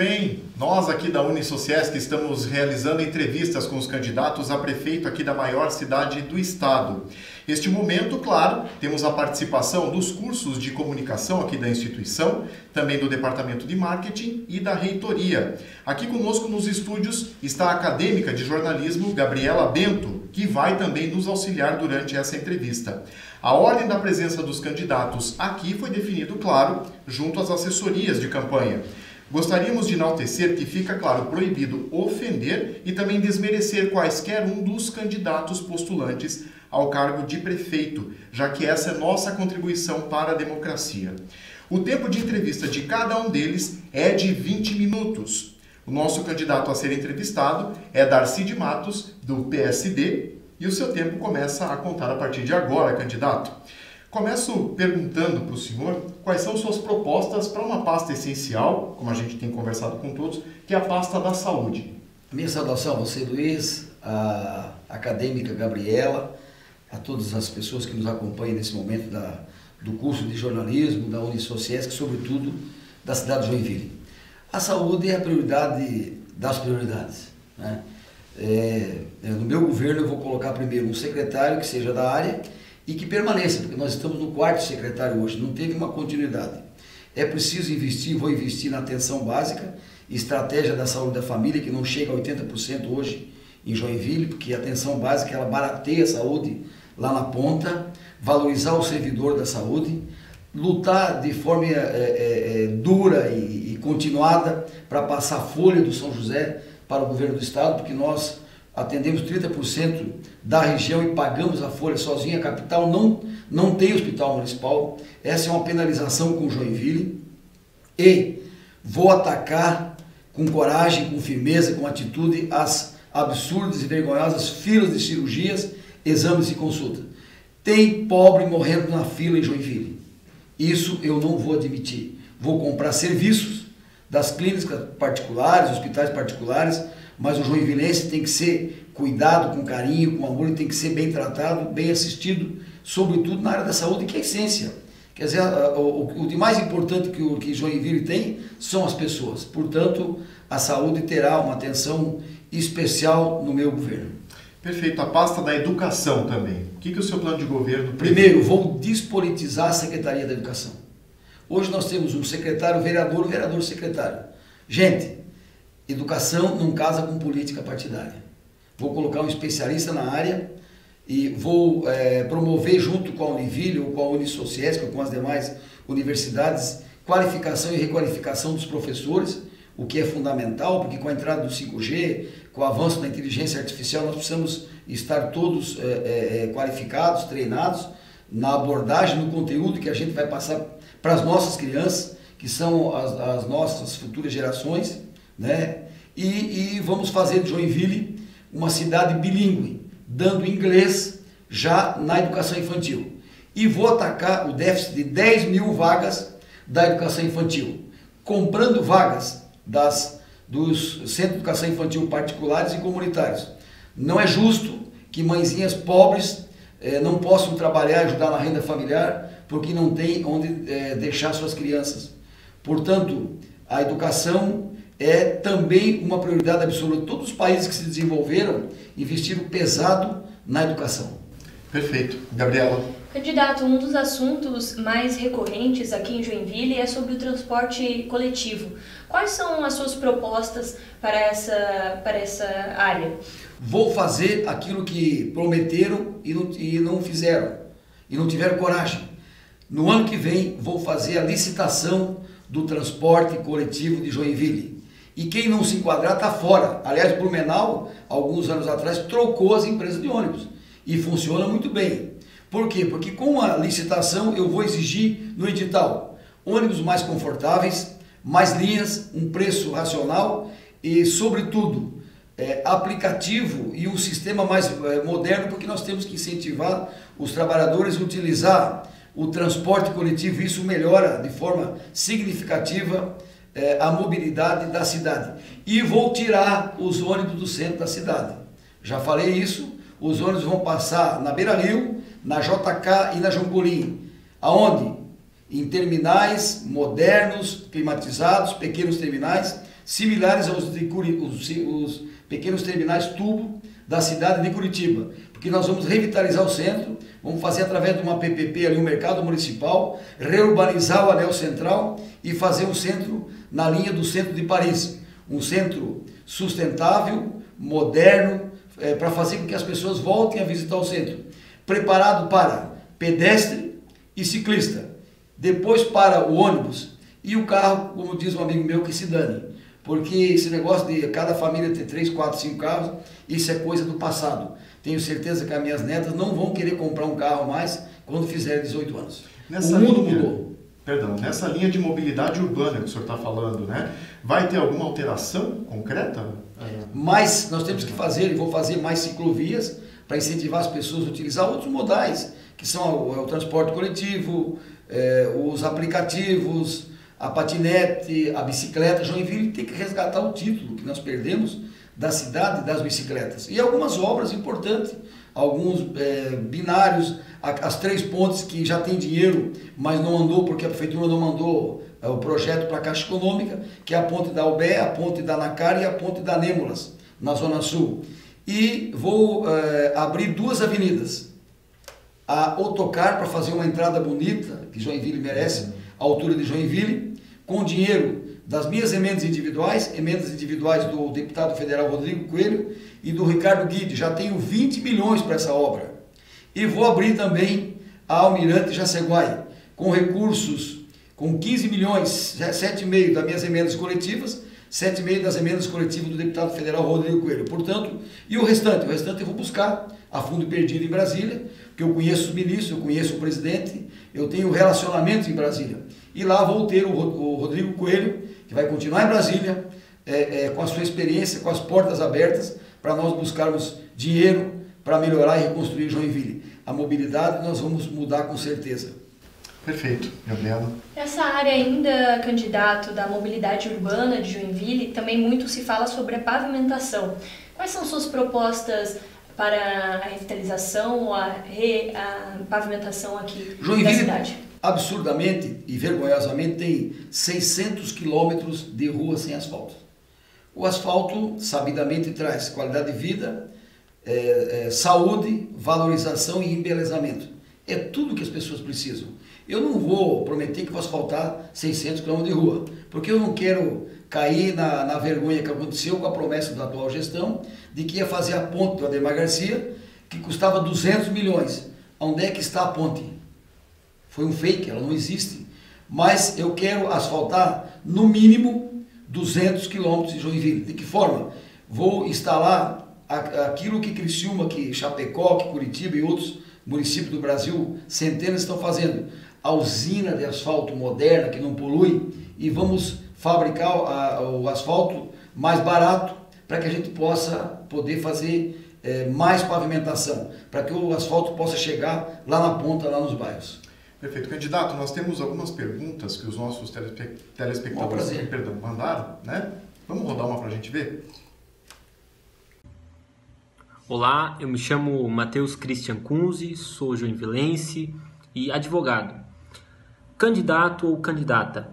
bem. Nós aqui da Unisociesc estamos realizando entrevistas com os candidatos a prefeito aqui da maior cidade do estado. Neste momento, claro, temos a participação dos cursos de comunicação aqui da instituição, também do departamento de marketing e da reitoria. Aqui conosco nos estúdios está a acadêmica de jornalismo Gabriela Bento, que vai também nos auxiliar durante essa entrevista. A ordem da presença dos candidatos aqui foi definido, claro, junto às assessorias de campanha. Gostaríamos de enaltecer que fica, claro, proibido ofender e também desmerecer quaisquer um dos candidatos postulantes ao cargo de prefeito, já que essa é nossa contribuição para a democracia. O tempo de entrevista de cada um deles é de 20 minutos. O nosso candidato a ser entrevistado é Darcy de Matos, do PSD, e o seu tempo começa a contar a partir de agora, candidato. Começo perguntando para o senhor quais são suas propostas para uma pasta essencial, como a gente tem conversado com todos, que é a pasta da saúde. Minha saudação a você, Luiz, a acadêmica Gabriela, a todas as pessoas que nos acompanham nesse momento da, do curso de jornalismo da Unisociesc, sobretudo da cidade de Joinville. A saúde é a prioridade das prioridades. Né? É, no meu governo eu vou colocar primeiro um secretário que seja da área e que permaneça, porque nós estamos no quarto secretário hoje, não teve uma continuidade. É preciso investir, vou investir na atenção básica, estratégia da saúde da família, que não chega a 80% hoje em Joinville, porque a atenção básica ela barateia a saúde lá na ponta, valorizar o servidor da saúde, lutar de forma é, é, é, dura e, e continuada para passar a folha do São José para o governo do estado, porque nós atendemos 30% da região e pagamos a folha sozinha, a capital não, não tem hospital municipal. Essa é uma penalização com Joinville. E vou atacar com coragem, com firmeza, com atitude as absurdas e vergonhosas filas de cirurgias, exames e consulta. Tem pobre morrendo na fila em Joinville. Isso eu não vou admitir. Vou comprar serviços das clínicas particulares, hospitais particulares, mas o joinvilense tem que ser cuidado com carinho, com amor, ele tem que ser bem tratado, bem assistido, sobretudo na área da saúde, que é a essência. Quer dizer, o, de mais importante que o que Joinville tem são as pessoas. Portanto, a saúde terá uma atenção especial no meu governo. Perfeito. A pasta da educação também. O que, que o seu plano de governo... Primeiro, vou despolitizar a Secretaria da Educação. Hoje nós temos um secretário vereador, vereador secretário. Gente, Educação não casa com política partidária. Vou colocar um especialista na área e vou é, promover junto com a Univille ou com a Unisociesc ou com as demais universidades qualificação e requalificação dos professores, o que é fundamental, porque com a entrada do 5G, com o avanço da inteligência artificial, nós precisamos estar todos é, é, qualificados, treinados na abordagem, no conteúdo que a gente vai passar para as nossas crianças, que são as, as nossas futuras gerações né? E, e vamos fazer de Joinville uma cidade bilíngue, dando inglês já na educação infantil. E vou atacar o déficit de 10 mil vagas da educação infantil, comprando vagas das, dos centros de educação infantil particulares e comunitários. Não é justo que mãezinhas pobres eh, não possam trabalhar ajudar na renda familiar porque não tem onde eh, deixar suas crianças. Portanto, a educação é também uma prioridade absoluta. Todos os países que se desenvolveram investiram pesado na educação. Perfeito. Gabriela. Candidato, um dos assuntos mais recorrentes aqui em Joinville é sobre o transporte coletivo. Quais são as suas propostas para essa, para essa área? Vou fazer aquilo que prometeram e não, e não fizeram, e não tiveram coragem. No ano que vem, vou fazer a licitação do transporte coletivo de Joinville. E quem não se enquadrar está fora. Aliás, Blumenau, alguns anos atrás, trocou as empresas de ônibus. E funciona muito bem. Por quê? Porque com a licitação eu vou exigir no edital ônibus mais confortáveis, mais linhas, um preço racional e, sobretudo, é, aplicativo e um sistema mais é, moderno, porque nós temos que incentivar os trabalhadores a utilizar o transporte coletivo. Isso melhora de forma significativa é, a mobilidade da cidade. E vou tirar os ônibus do centro da cidade. Já falei isso, os ônibus vão passar na Beira Rio, na JK e na João Colim. Aonde? Em terminais modernos, climatizados, pequenos terminais, similares aos de Curi, os, os pequenos terminais tubo da cidade de Curitiba, porque nós vamos revitalizar o centro, vamos fazer através de uma PPP ali, um mercado municipal, reurbanizar o anel central e fazer um centro na linha do centro de Paris, um centro sustentável, moderno, é, para fazer com que as pessoas voltem a visitar o centro, preparado para pedestre e ciclista, depois para o ônibus e o carro, como diz um amigo meu, que se dane. Porque esse negócio de cada família ter 3, 4, 5 carros, isso é coisa do passado. Tenho certeza que as minhas netas não vão querer comprar um carro mais quando fizerem 18 anos. Nessa o mundo linha, mudou. Perdão, nessa linha de mobilidade urbana que o senhor está falando, né? Vai ter alguma alteração concreta? Mas nós temos que fazer, e vou fazer mais ciclovias para incentivar as pessoas a utilizar outros modais, que são o, o transporte coletivo, é, os aplicativos, a patinete, a bicicleta. Joinville tem que resgatar o título que nós perdemos da cidade das bicicletas. E algumas obras importantes, alguns é, binários, as três pontes que já tem dinheiro, mas não andou porque a prefeitura não mandou é, o projeto para a Caixa Econômica, que é a ponte da Albé, a ponte da Nacar e a ponte da Nêmulas, na Zona Sul. E vou é, abrir duas avenidas. A Otocar para fazer uma entrada bonita, que Joinville merece, a altura de Joinville, com dinheiro das minhas emendas individuais, emendas individuais do deputado federal Rodrigo Coelho e do Ricardo Guide. Já tenho 20 milhões para essa obra. E vou abrir também a Almirante Jaceguai, com recursos, com 15 milhões, 7,5 das minhas emendas coletivas, 7,5 das emendas coletivas do deputado federal Rodrigo Coelho. Portanto, e o restante? O restante eu vou buscar a fundo perdido em Brasília, porque eu conheço os ministros, eu conheço o presidente, eu tenho relacionamentos em Brasília. E lá vou ter o Rodrigo Coelho, que vai continuar em Brasília, é, é, com a sua experiência, com as portas abertas, para nós buscarmos dinheiro para melhorar e reconstruir Joinville. A mobilidade nós vamos mudar com certeza. Perfeito, Gabriela. Essa área ainda, candidato da mobilidade urbana de Joinville, também muito se fala sobre a pavimentação. Quais são suas propostas para a revitalização, a, re, a pavimentação aqui Joinville, da cidade? Absurdamente e vergonhosamente tem 600 quilômetros de rua sem asfalto. O asfalto, sabidamente, traz qualidade de vida, é, é, saúde, valorização e embelezamento. É tudo que as pessoas precisam. Eu não vou prometer que vou asfaltar 600 km de rua, porque eu não quero cair na, na vergonha que aconteceu com a promessa da atual gestão de que ia fazer a ponte do Ademar Garcia, que custava 200 milhões. Onde é que está a ponte? Foi um fake, ela não existe. Mas eu quero asfaltar no mínimo 200 quilômetros de Joinville. De que forma? Vou instalar aquilo que Criciúma, que Chapecó, que Curitiba e outros municípios do Brasil, centenas estão fazendo. A usina de asfalto moderna que não polui e vamos fabricar o asfalto mais barato para que a gente possa poder fazer é, mais pavimentação, para que o asfalto possa chegar lá na ponta, lá nos bairros. Perfeito. Candidato, nós temos algumas perguntas que os nossos telespectadores perdão, mandaram, né? Vamos rodar uma para a gente ver? Olá, eu me chamo Matheus Christian Kunze, sou joinvilense e advogado. Candidato ou candidata,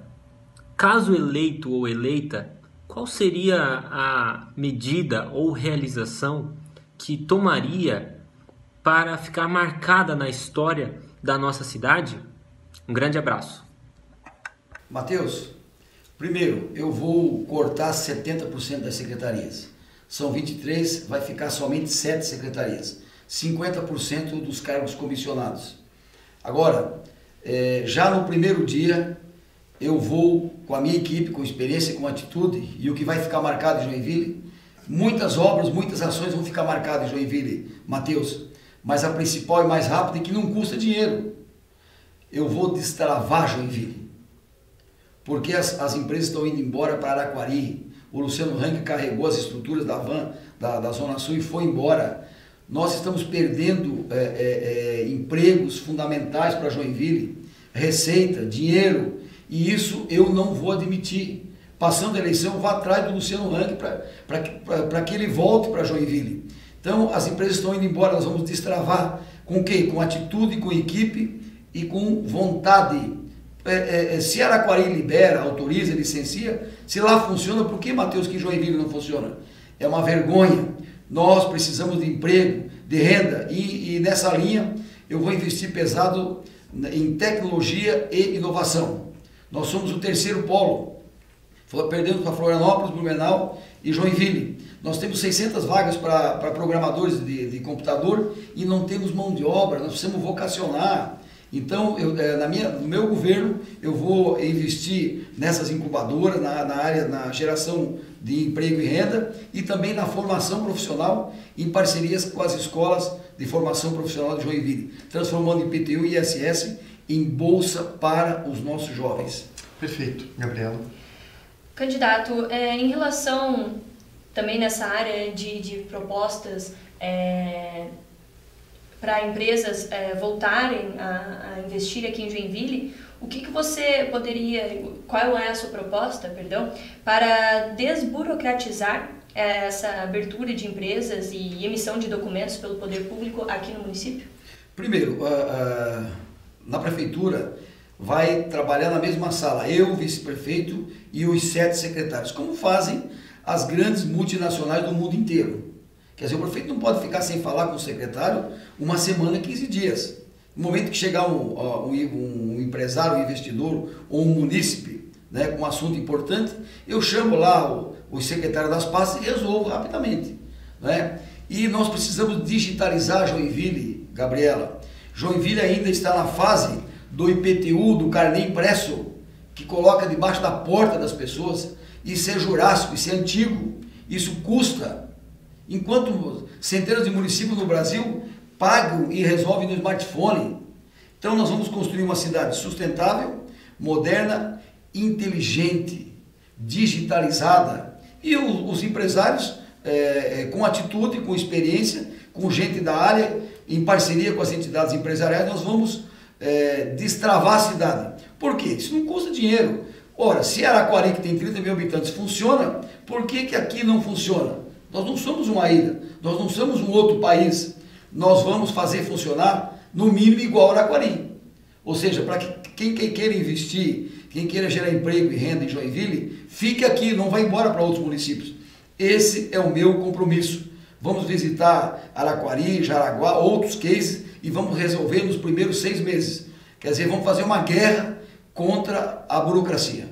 caso eleito ou eleita, qual seria a medida ou realização que tomaria para ficar marcada na história da nossa cidade? Um grande abraço. Matheus, primeiro, eu vou cortar 70% das secretarias são 23, vai ficar somente 7 secretarias, 50% dos cargos comissionados. Agora, é, já no primeiro dia, eu vou com a minha equipe, com experiência, com atitude, e o que vai ficar marcado em Joinville, muitas obras, muitas ações vão ficar marcadas em Joinville, Mateus, mas a principal e mais rápida é que não custa dinheiro. Eu vou destravar Joinville, porque as, as empresas estão indo embora para Araquari, o Luciano Hang carregou as estruturas da van da, da Zona Sul e foi embora. Nós estamos perdendo é, é, é, empregos fundamentais para Joinville, receita, dinheiro, e isso eu não vou admitir. Passando a eleição, vou atrás do Luciano Hang para que ele volte para Joinville. Então, as empresas estão indo embora, nós vamos destravar com o quê? Com atitude, com equipe e com vontade é, é, se Araquari libera, autoriza, licencia, se lá funciona, por que Matheus que Joinville não funciona? É uma vergonha. Nós precisamos de emprego, de renda e, e nessa linha eu vou investir pesado em tecnologia e inovação. Nós somos o terceiro polo. Perdemos para Florianópolis, Blumenau e Joinville. Nós temos 600 vagas para programadores de, de, computador e não temos mão de obra, nós precisamos vocacionar. Então, eu, é, na minha, no meu governo, eu vou investir nessas incubadoras, na, na área, na geração de emprego e renda e também na formação profissional em parcerias com as escolas de formação profissional de Joinville, transformando IPTU e ISS em bolsa para os nossos jovens. Perfeito, Gabriela. Candidato, é, em relação também nessa área de, de propostas é, para empresas é, voltarem a, a, investir aqui em Joinville, o que, que você poderia, qual é a sua proposta, perdão, para desburocratizar é, essa abertura de empresas e emissão de documentos pelo poder público aqui no município? Primeiro, na prefeitura vai trabalhar na mesma sala, eu, vice-prefeito e os sete secretários, como fazem as grandes multinacionais do mundo inteiro. Quer dizer, o prefeito não pode ficar sem falar com o secretário uma semana, 15 dias. No momento que chegar um, um, um empresário, um investidor ou um munícipe né, com um assunto importante, eu chamo lá o, o secretário das pastas e resolvo rapidamente. Né? E nós precisamos digitalizar Joinville, Gabriela. Joinville ainda está na fase do IPTU, do carnê impresso, que coloca debaixo da porta das pessoas. Isso é jurássico, isso é antigo, isso custa. Enquanto centenas de municípios no Brasil pagam e resolvem no smartphone. Então nós vamos construir uma cidade sustentável, moderna, inteligente, digitalizada. E os empresários, é, é, com atitude, com experiência, com gente da área, em parceria com as entidades empresariais, nós vamos é, destravar a cidade. Por quê? Isso não custa dinheiro. Ora, se Araquari, que tem 30 mil habitantes, funciona, por que, que aqui não funciona? Nós não somos uma ilha, nós não somos um outro país. Nós vamos fazer funcionar no mínimo igual Araquari. Ou seja, para que quem, quem queira investir, quem queira gerar emprego e renda em Joinville, fique aqui, não vá embora para outros municípios. Esse é o meu compromisso. Vamos visitar Araquari, Jaraguá, outros cases e vamos resolver nos primeiros seis meses. Quer dizer, vamos fazer uma guerra contra a burocracia.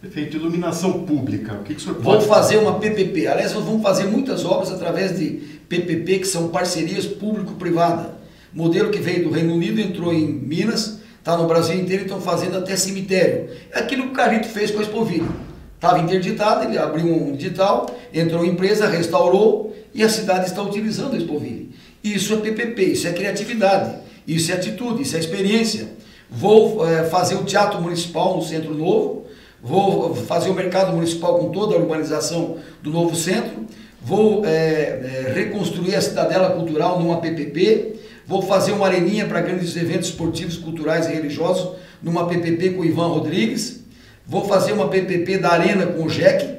Perfeito. Iluminação pública. O que, que o senhor pode Vamos fazer uma PPP. Aliás, nós vamos fazer muitas obras através de PPP, que são parcerias público-privada. Modelo que veio do Reino Unido, entrou em Minas, está no Brasil inteiro e estão fazendo até cemitério. É aquilo que o Carito fez com a Expoville. Estava interditado, ele abriu um digital, entrou em empresa, restaurou e a cidade está utilizando a Expoville. Isso é PPP, isso é criatividade, isso é atitude, isso é experiência. Vou é, fazer o Teatro Municipal no Centro Novo, vou fazer o Mercado Municipal com toda a urbanização do novo centro, vou é, é, reconstruir a Cidadela Cultural numa PPP, vou fazer uma areninha para grandes eventos esportivos, culturais e religiosos numa PPP com o Ivan Rodrigues, vou fazer uma PPP da Arena com o JEC,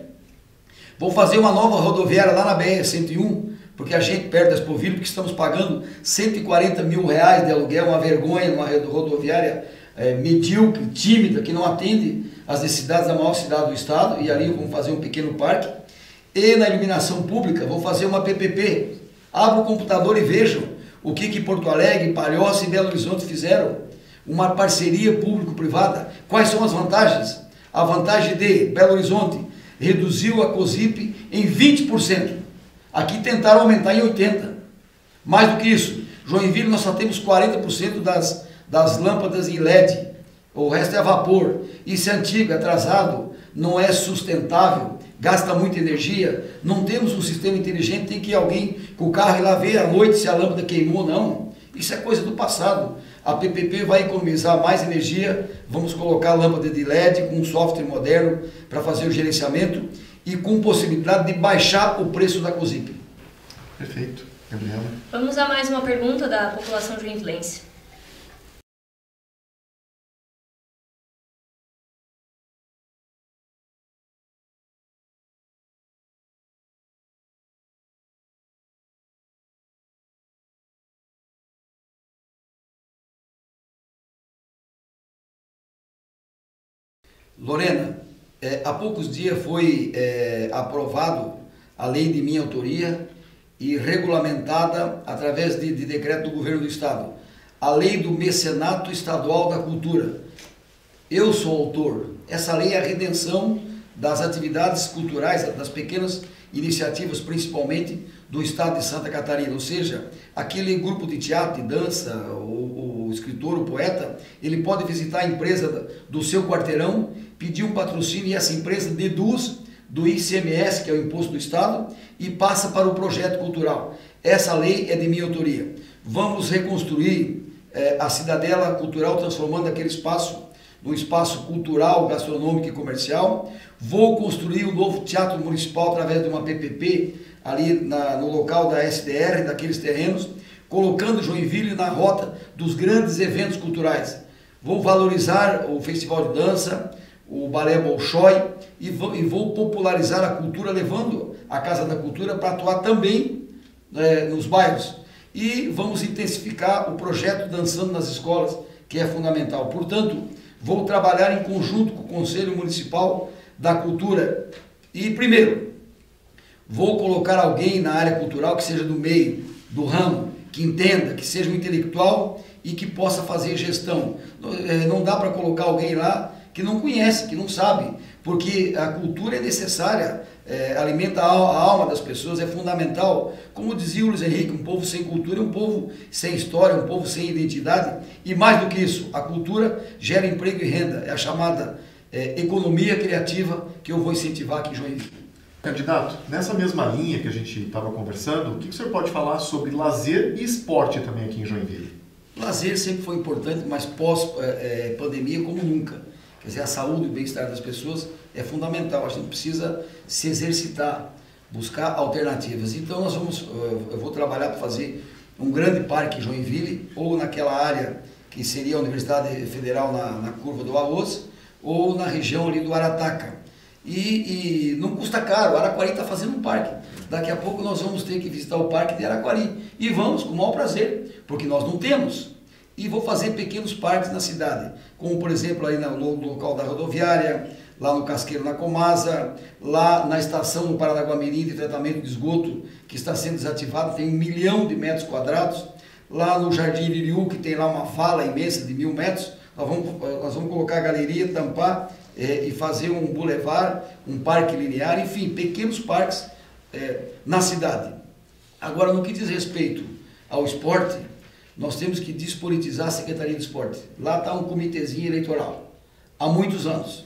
vou fazer uma nova rodoviária lá na BR-101, porque a gente perde as Poville, porque estamos pagando 140 mil reais de aluguel, uma vergonha numa rodoviária é, medíocre, tímida, que não atende às necessidades da maior cidade do estado, e ali vamos fazer um pequeno parque. E na iluminação pública, vou fazer uma PPP. Abra o computador e vejam o que, que Porto Alegre, Palhoça e Belo Horizonte fizeram. Uma parceria público-privada. Quais são as vantagens? A vantagem de Belo Horizonte reduziu a COSIP em 20%. Aqui tentaram aumentar em 80%. Mais do que isso, Joinville nós só temos 40% das, das lâmpadas em LED. O resto é a vapor. Isso é antigo, é atrasado, não é sustentável, gasta muita energia. Não temos um sistema inteligente, tem que ir alguém com o carro ir lá ver à noite se a lâmpada queimou ou não. Isso é coisa do passado. A PPP vai economizar mais energia, vamos colocar lâmpada de LED com um software moderno para fazer o gerenciamento e com possibilidade de baixar o preço da COSIP. Perfeito. Gabriela. Vamos a mais uma pergunta da população joinvilense. Lorena, é, há poucos dias foi é, aprovado a lei de minha autoria e regulamentada através de, de decreto do governo do estado, a lei do mecenato estadual da cultura. Eu sou autor. Essa lei é a redenção das atividades culturais, das pequenas iniciativas, principalmente do estado de Santa Catarina. Ou seja, aquele grupo de teatro, de dança, o, o escritor, o poeta, ele pode visitar a empresa do seu quarteirão, pedir um patrocínio e essa empresa deduz do ICMS, que é o imposto do estado, e passa para o projeto cultural. Essa lei é de minha autoria. Vamos reconstruir é, a cidadela cultural, transformando aquele espaço num espaço cultural, gastronômico e comercial. Vou construir um novo teatro municipal através de uma PPP ali na, no local da SDR, daqueles terrenos, colocando Joinville na rota dos grandes eventos culturais. Vou valorizar o Festival de Dança, o Balé Bolshoi e vou, e vou popularizar a cultura, levando a Casa da Cultura para atuar também é, nos bairros. E vamos intensificar o projeto Dançando nas Escolas, que é fundamental. Portanto, vou trabalhar em conjunto com o Conselho Municipal da Cultura. E, primeiro, vou colocar alguém na área cultural que seja do meio, do ramo, que entenda, que seja um intelectual e que possa fazer gestão. Não é, dá para colocar alguém lá que não conhece, que não sabe, porque a cultura é necessária, é, alimenta a, alma das pessoas, é fundamental. Como dizia o Luiz Henrique, um povo sem cultura é um povo sem história, um povo sem identidade, e mais do que isso, a cultura gera emprego e renda, é a chamada é, economia criativa que eu vou incentivar aqui em Joinville. Candidato, nessa mesma linha que a gente estava conversando, o que, que o senhor pode falar sobre lazer e esporte também aqui em Joinville? Lazer sempre foi importante, mas pós-pandemia é, é como nunca. Quer dizer, a saúde e o bem-estar das pessoas é fundamental. A gente precisa se exercitar, buscar alternativas. Então, nós vamos, eu vou trabalhar para fazer um grande parque em Joinville, ou naquela área que seria a Universidade Federal na, na curva do Arroz, ou na região ali do Arataca. E, e não custa caro, Araquari está fazendo um parque. Daqui a pouco nós vamos ter que visitar o parque de Araquari. E vamos com o maior prazer, porque nós não temos. E vou fazer pequenos parques na cidade, como por exemplo aí no local da rodoviária, lá no Casqueiro na Comasa, lá na estação no Paranaguamirim de tratamento de esgoto, que está sendo desativado, tem um milhão de metros quadrados. Lá no Jardim Liriu, que tem lá uma vala imensa de mil metros, nós vamos, nós vamos colocar a galeria, tampar é, e fazer um bulevar, um parque linear, enfim, pequenos parques é, na cidade. Agora, no que diz respeito ao esporte, nós temos que despolitizar a Secretaria de Esporte. Lá está um comitêzinho eleitoral, há muitos anos.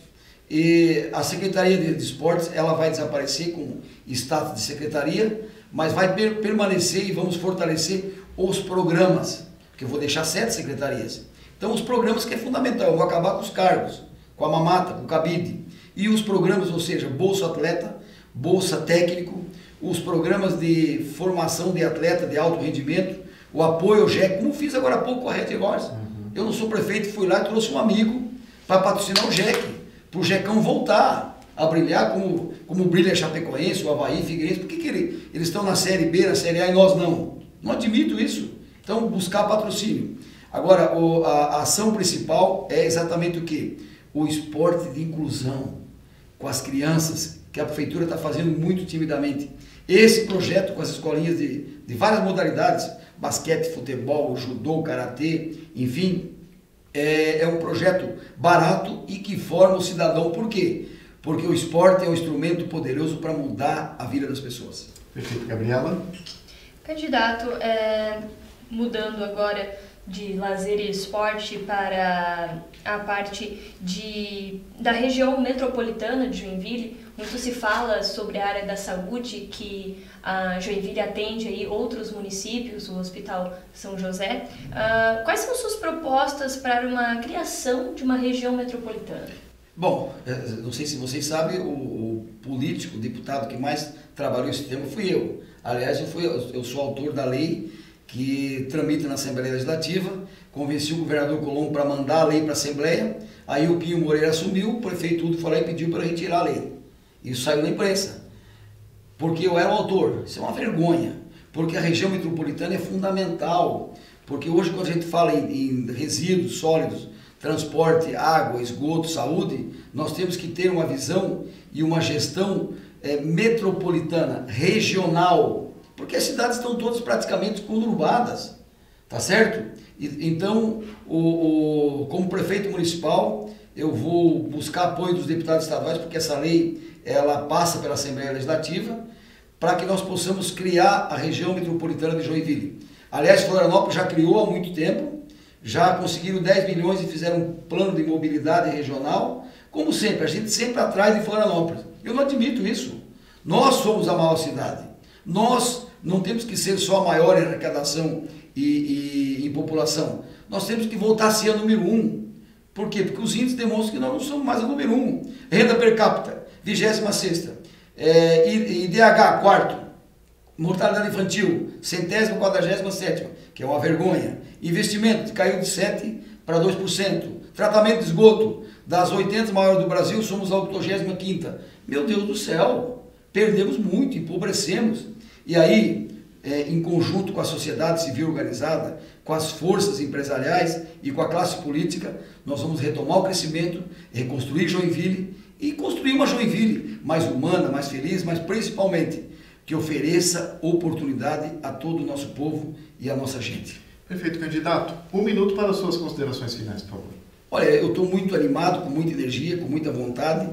E a Secretaria de Esportes ela vai desaparecer com status de secretaria, mas vai per permanecer e vamos fortalecer os programas, porque eu vou deixar sete secretarias. Então, os programas que é fundamental, eu vou acabar com os cargos com a Mamata, com o Cabide. E os programas, ou seja, Bolsa Atleta, Bolsa Técnico, os programas de formação de atleta de alto rendimento, o apoio ao GEC, como fiz agora há pouco com a Red Horse. Uhum. Eu não sou prefeito, fui lá e trouxe um amigo para patrocinar o GEC, para o GECão voltar a brilhar como, como brilha Chapecoense, o Havaí, Figueirense. Por que, que ele, eles estão na Série B, na Série A e nós não? Não admito isso. Então, buscar patrocínio. Agora, o, a, a ação principal é exatamente o quê? o esporte de inclusão com as crianças, que a prefeitura está fazendo muito timidamente. Esse projeto com as escolinhas de, de várias modalidades, basquete, futebol, judô, karatê, enfim, é, é um projeto barato e que forma o cidadão. Por quê? Porque o esporte é um instrumento poderoso para mudar a vida das pessoas. Perfeito. Gabriela? Candidato, é, mudando agora de lazer e esporte para a parte de, da região metropolitana de Joinville. Muito se fala sobre a área da saúde, que a Joinville atende aí outros municípios, o Hospital São José. Uh, quais são suas propostas para uma criação de uma região metropolitana? Bom, é, não sei se vocês sabem, o, o político, o deputado que mais trabalhou esse tema fui eu. Aliás, eu, fui, eu sou autor da lei que tramita na Assembleia Legislativa, convenci o governador Colombo para mandar a lei para a Assembleia, aí o Pinho Moreira assumiu, o prefeito tudo foi lá e pediu para retirar a lei. Isso saiu na imprensa, porque eu era o autor. Isso é uma vergonha, porque a região metropolitana é fundamental, porque hoje quando a gente fala em, em resíduos sólidos, transporte, água, esgoto, saúde, nós temos que ter uma visão e uma gestão é, metropolitana, regional, porque as cidades estão todas praticamente conurbadas, tá certo? E, então, o, o, como prefeito municipal, eu vou buscar apoio dos deputados estaduais, porque essa lei ela passa pela Assembleia Legislativa, para que nós possamos criar a região metropolitana de Joinville. Aliás, Florianópolis já criou há muito tempo, já conseguiram 10 milhões e fizeram um plano de mobilidade regional. Como sempre, a gente sempre atrás de Florianópolis. Eu não admito isso. Nós somos a maior cidade. Nós não temos que ser só a maior em arrecadação e, e em população. Nós temos que voltar a ser a número um. Por quê? Porque os índices demonstram que nós não somos mais a número um. Renda per capita, 26 é, IDH, quarto. Mortalidade infantil, centésima, quadragésima sétima, que é uma vergonha. Investimento caiu de 7% para 2%. Tratamento de esgoto, das 80 maiores do Brasil, somos a 85 Meu Deus do céu, perdemos muito, empobrecemos. E aí, é, em conjunto com a sociedade civil organizada, com as forças empresariais e com a classe política, nós vamos retomar o crescimento, reconstruir Joinville e construir uma Joinville mais humana, mais feliz, mas principalmente que ofereça oportunidade a todo o nosso povo e a nossa gente. Perfeito, candidato. Um minuto para as suas considerações finais, por favor. Olha, eu estou muito animado, com muita energia, com muita vontade,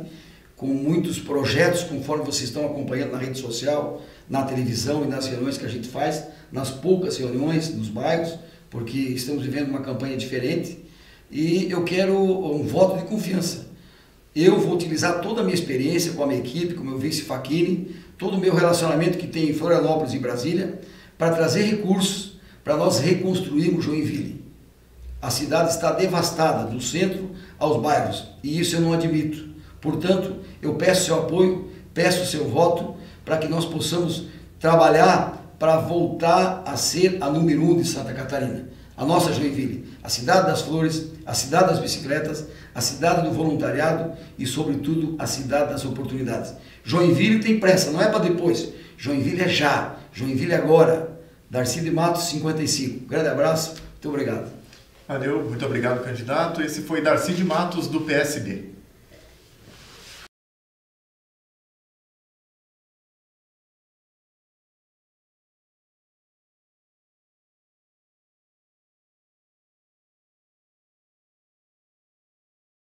com muitos projetos, conforme vocês estão acompanhando na rede social, na televisão e nas reuniões que a gente faz, nas poucas reuniões nos bairros, porque estamos vivendo uma campanha diferente. E eu quero um voto de confiança. Eu vou utilizar toda a minha experiência com a minha equipe, com o meu vice Faquini, todo o meu relacionamento que tem em Florianópolis e Brasília, para trazer recursos para nós reconstruirmos Joinville. A cidade está devastada, do centro aos bairros, e isso eu não admito. Portanto, eu peço seu apoio, peço seu voto, para que nós possamos trabalhar para voltar a ser a número um de Santa Catarina. A nossa Joinville, a cidade das flores, a cidade das bicicletas, a cidade do voluntariado e, sobretudo, a cidade das oportunidades. Joinville tem pressa, não é para depois. Joinville é já. Joinville é agora. Darcy de Matos, 55. Grande abraço, muito obrigado. Valeu, muito obrigado, candidato. Esse foi Darcy de Matos, do PSB.